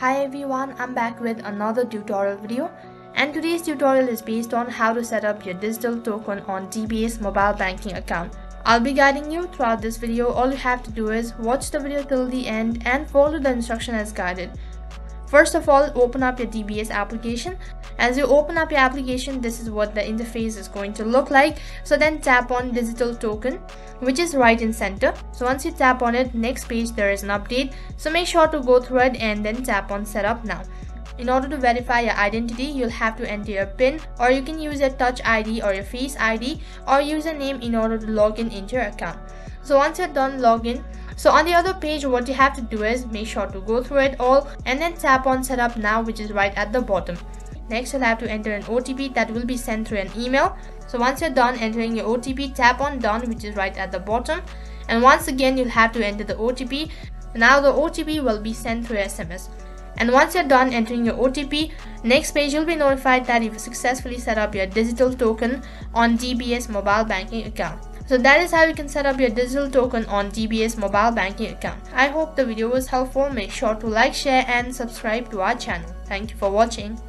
Hi everyone, I'm back with another tutorial video and today's tutorial is based on how to set up your digital token on DBS mobile banking account. I'll be guiding you throughout this video. All you have to do is watch the video till the end and follow the instruction as guided. First of all, open up your DBS application. As you open up your application, this is what the interface is going to look like. So then tap on digital token, which is right in center. So once you tap on it, next page there is an update. So make sure to go through it and then tap on setup now. In order to verify your identity, you'll have to enter your PIN or you can use your touch ID or your face ID or username in order to log in into your account. So once you're done login, so on the other page, what you have to do is make sure to go through it all and then tap on setup now which is right at the bottom. Next, you'll have to enter an OTP that will be sent through an email. So once you're done entering your OTP, tap on done which is right at the bottom. And once again, you'll have to enter the OTP. Now the OTP will be sent through SMS. And once you're done entering your OTP, next page you'll be notified that you've successfully set up your digital token on DBS mobile banking account. So that is how you can set up your digital token on DBS mobile banking account. I hope the video was helpful. Make sure to like, share and subscribe to our channel. Thank you for watching.